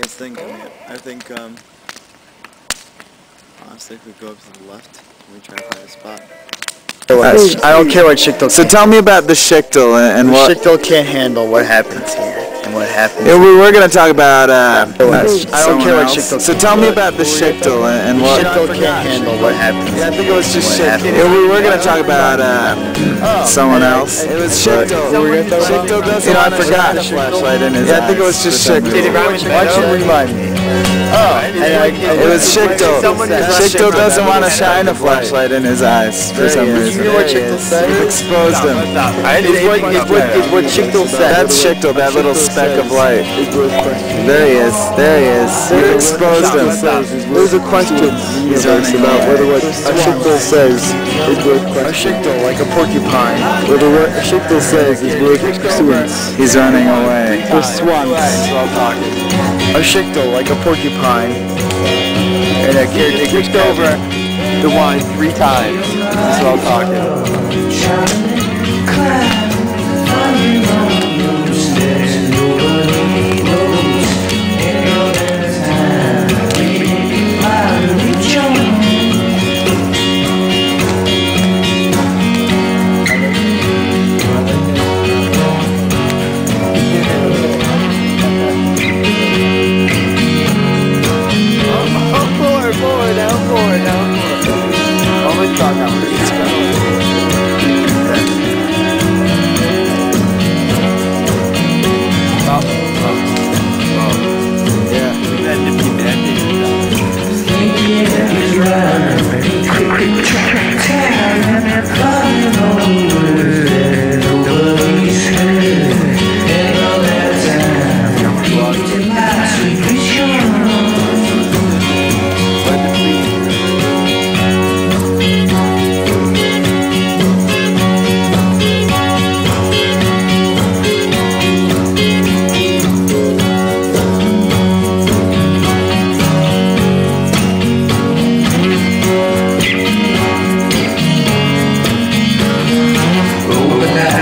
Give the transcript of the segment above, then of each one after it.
was thinking, man. I think, um, honestly, if we go up to the left, we try to find a spot. I don't care what Schichtel So tell me about the Schichtel and, and what. Schichtel can't handle what happens here and what happens. Yeah, we were going to talk about. Uh, I don't care what Schichtel. So tell me about the Schichtel and, and what. Schichtel can't handle what happens. Yeah, I think it was just What Schichtel. Yeah, we were going to talk about uh, someone else. It was Schichtel. Schichtel doesn't. You know, I forgot. Flashlight in his Yeah, I think it was just Schichtel. Why don't you remind me? Oh, It was Schichtel. Schichtel doesn't want to shine a flashlight in his eyes for some reason. You know what Schichtel said? You've exposed him. Is what, what, what Schichtel said. That's Schichtel, that little speck of light. There he is. There he is. You've exposed him. There's a question He's running about whether what Schichtel says is worth questioning. A Schichtel, like a porcupine, whether what Schichtel says is worth pursuance. He's running away. Pursuance. A Schichtel, like a porcupine, and a caretaker kicked over the wine three times. That's what I'm talking.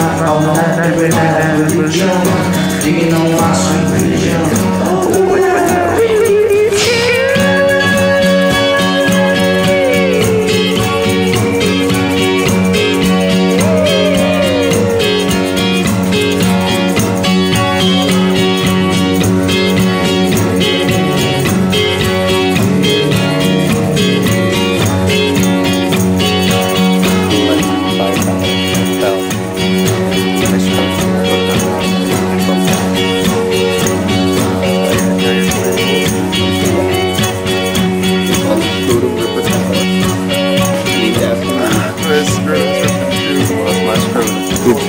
I would jump, digging on my sweet religion. Oh,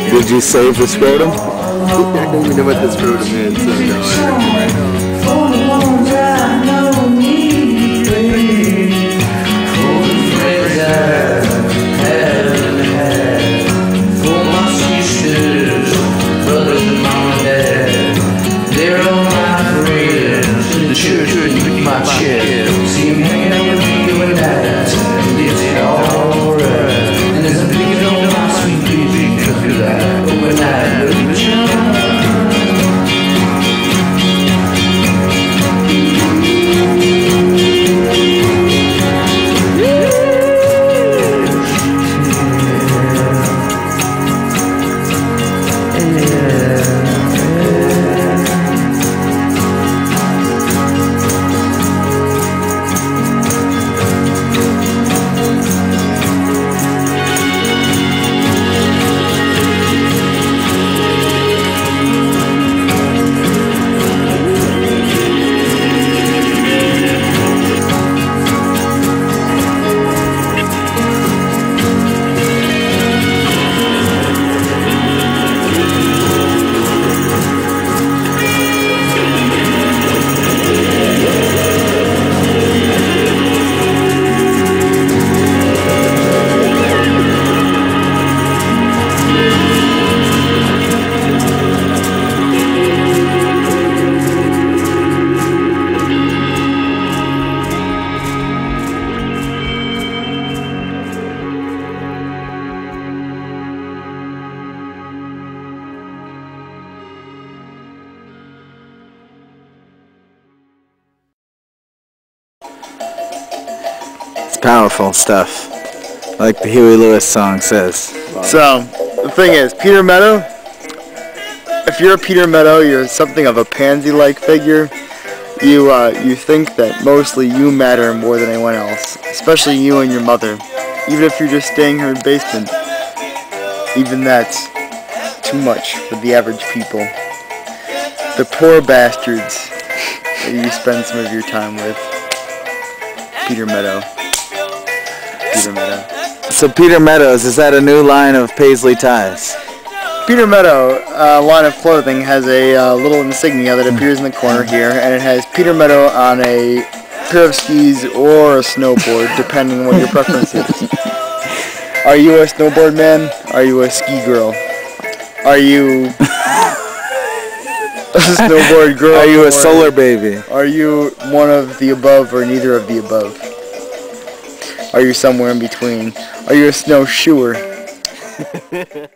Did, you save the scrotum? I don't even know what this scrotum is, so no, powerful stuff. Like the Huey Lewis song says. So, the thing is, Peter Meadow, if you're a Peter Meadow, you're something of a pansy-like figure. You, uh, you think that mostly you matter more than anyone else, especially you and your mother. Even if you're just staying here in her basement, even that's too much for the average people. The poor bastards that you spend some of your time with. Peter Meadow. Peter Meadow. So Peter Meadows, is that a new line of paisley ties? Peter Meadow uh, line of clothing has a uh, little insignia that appears in the corner here, and it has Peter Meadow on a pair of skis or a snowboard, depending on what your preference is. Are you a snowboard man? Are you a ski girl? Are you a snowboard girl? Are you a solar baby? Are you one of the above or neither of the above? Are you somewhere in between? Are you a snowshoer?